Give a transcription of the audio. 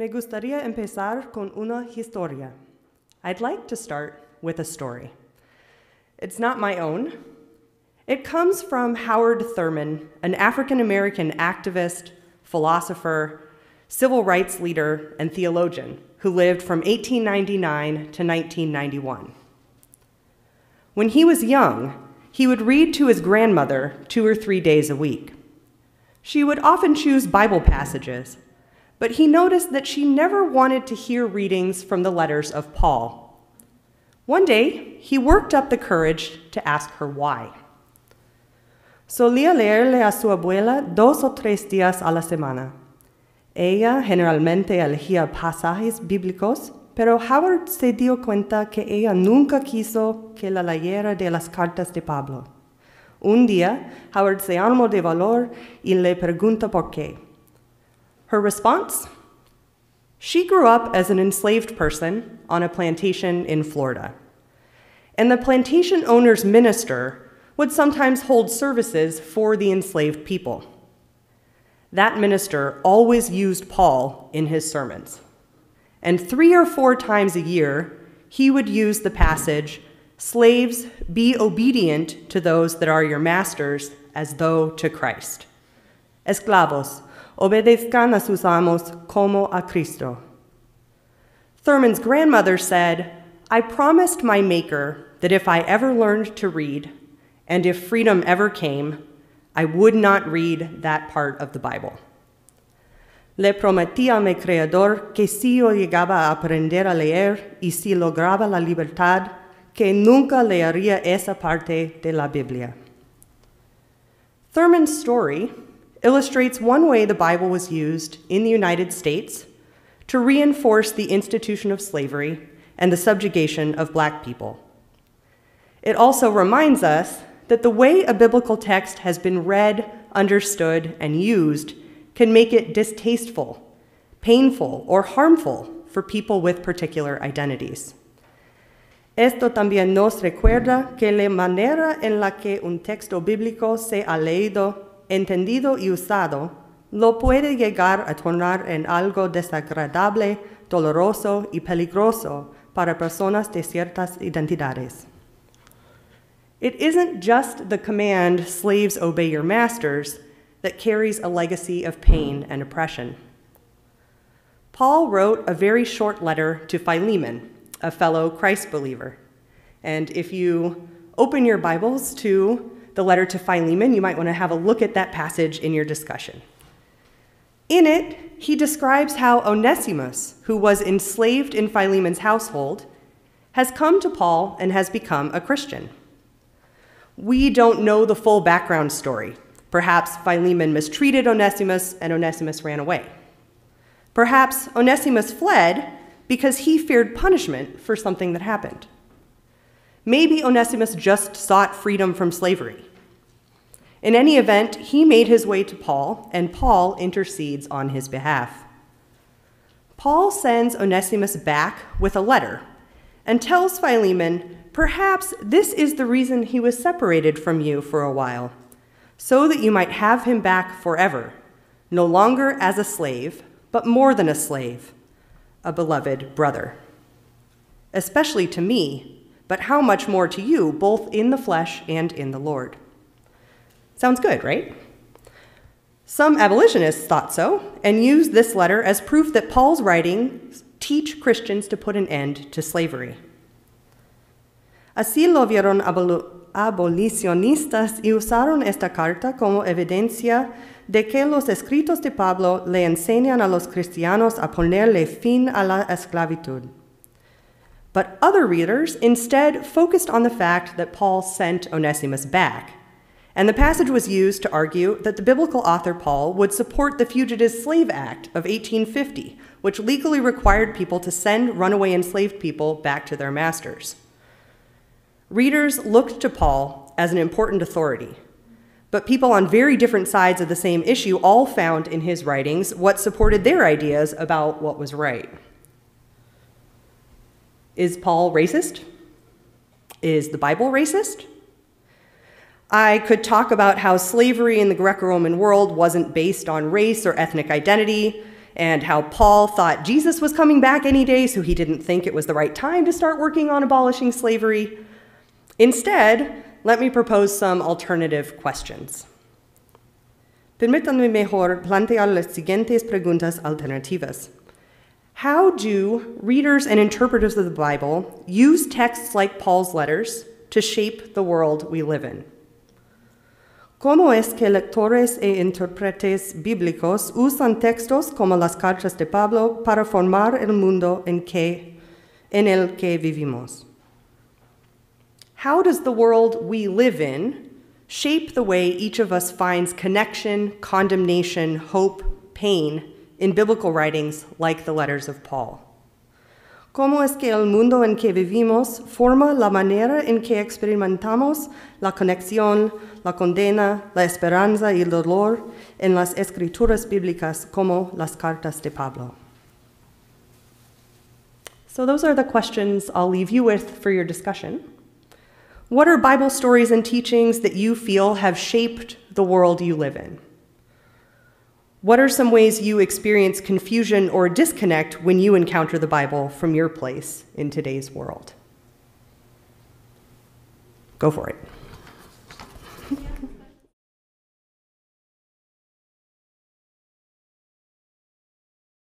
Me gustaría empezar con una historia. I'd like to start with a story. It's not my own. It comes from Howard Thurman, an African American activist, philosopher, civil rights leader, and theologian who lived from 1899 to 1991. When he was young, he would read to his grandmother two or three days a week. She would often choose Bible passages, but he noticed that she never wanted to hear readings from the letters of Paul. One day, he worked up the courage to ask her why. Solía leerle a su abuela dos o tres días a la semana. Ella generalmente elegía pasajes bíblicos, pero Howard se dio cuenta que ella nunca quiso que la leyera de las cartas de Pablo. Un día, Howard se armó de valor y le pregunta por qué. Her response? She grew up as an enslaved person on a plantation in Florida. And the plantation owner's minister would sometimes hold services for the enslaved people. That minister always used Paul in his sermons. And three or four times a year, he would use the passage, Slaves, be obedient to those that are your masters, as though to Christ. Esclavos, obedezcan a sus amos como a Cristo. Thurman's grandmother said, I promised my Maker that if I ever learned to read, and if freedom ever came, I would not read that part of the Bible. Le prometí a mi Creador que si yo llegaba a aprender a leer y si lograba la libertad, que nunca leería esa parte de la Biblia. Thurman's story illustrates one way the Bible was used in the United States to reinforce the institution of slavery and the subjugation of black people. It also reminds us that the way a biblical text has been read, understood, and used can make it distasteful, painful, or harmful for people with particular identities. Esto también nos recuerda que la manera en la que un texto bíblico se ha leído, entendido y usado lo puede llegar a tornar en algo desagradable, doloroso y peligroso para personas de ciertas identidades. It isn't just the command, slaves obey your masters, that carries a legacy of pain and oppression. Paul wrote a very short letter to Philemon, a fellow Christ believer. And if you open your Bibles to the letter to Philemon, you might want to have a look at that passage in your discussion. In it, he describes how Onesimus, who was enslaved in Philemon's household, has come to Paul and has become a Christian. We don't know the full background story. Perhaps Philemon mistreated Onesimus and Onesimus ran away. Perhaps Onesimus fled because he feared punishment for something that happened. Maybe Onesimus just sought freedom from slavery. In any event, he made his way to Paul, and Paul intercedes on his behalf. Paul sends Onesimus back with a letter and tells Philemon Perhaps this is the reason he was separated from you for a while, so that you might have him back forever, no longer as a slave, but more than a slave, a beloved brother. Especially to me, but how much more to you, both in the flesh and in the Lord. Sounds good, right? Some abolitionists thought so and used this letter as proof that Paul's writings teach Christians to put an end to slavery. Así lo vieron abolicionistas y usaron esta carta como evidencia de que los escritos de Pablo le enseñan a los cristianos a ponerle fin a la esclavitud. But other readers instead focused on the fact that Paul sent Onesimus back, and the passage was used to argue that the biblical author Paul would support the Fugitive Slave Act of 1850, which legally required people to send runaway enslaved people back to their masters. Readers looked to Paul as an important authority, but people on very different sides of the same issue all found in his writings what supported their ideas about what was right. Is Paul racist? Is the Bible racist? I could talk about how slavery in the Greco Roman world wasn't based on race or ethnic identity, and how Paul thought Jesus was coming back any day, so he didn't think it was the right time to start working on abolishing slavery. Instead, let me propose some alternative questions. Permítanme mejor plantear las siguientes preguntas alternativas. How do readers and interpreters of the Bible use texts like Paul's letters to shape the world we live in? ¿Cómo es que lectores e intérpretes bíblicos usan textos como las cartas de Pablo para formar el mundo en, que, en el que vivimos? How does the world we live in shape the way each of us finds connection, condemnation, hope, pain in biblical writings like the letters of Paul? ¿Cómo es que el mundo en que vivimos forma la manera en que experimentamos la conexión, la condena, la esperanza y el dolor en las escrituras bíblicas como las cartas de Pablo? So, those are the questions I'll leave you with for your discussion. What are Bible stories and teachings that you feel have shaped the world you live in? What are some ways you experience confusion or disconnect when you encounter the Bible from your place in today's world? Go for it.